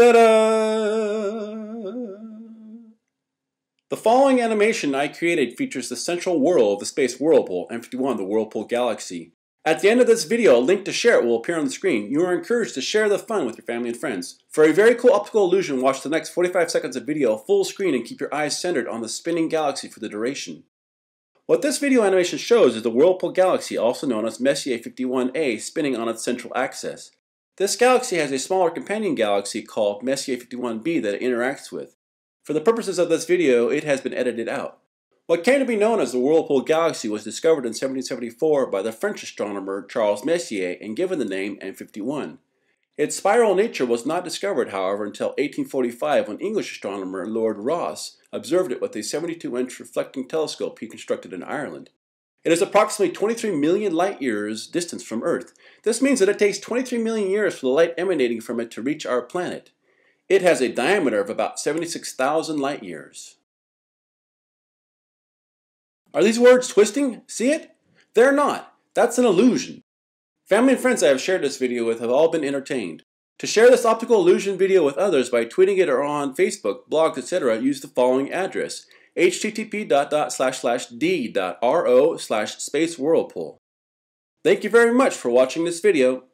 Ta-da! The following animation I created features the central whirl of the space whirlpool, M51, the Whirlpool Galaxy. At the end of this video, a link to share it will appear on the screen. You are encouraged to share the fun with your family and friends. For a very cool optical illusion, watch the next 45 seconds of video full screen and keep your eyes centered on the spinning galaxy for the duration. What this video animation shows is the Whirlpool Galaxy, also known as Messier 51a, spinning on its central axis. This galaxy has a smaller companion galaxy called Messier 51b that it interacts with. For the purposes of this video, it has been edited out. What came to be known as the Whirlpool Galaxy was discovered in 1774 by the French astronomer Charles Messier and given the name M51. Its spiral nature was not discovered, however, until 1845 when English astronomer Lord Rosse observed it with a 72-inch reflecting telescope he constructed in Ireland. It is approximately 23 million light years distance from Earth. This means that it takes 23 million years for the light emanating from it to reach our planet. It has a diameter of about 76,000 light years. Are these words twisting? See it? They're not. That's an illusion. Family and friends I have shared this video with have all been entertained. To share this optical illusion video with others by tweeting it or on Facebook, blogs, etc., use the following address http://d.ro slash space whirlpool. Thank you very much for watching this video.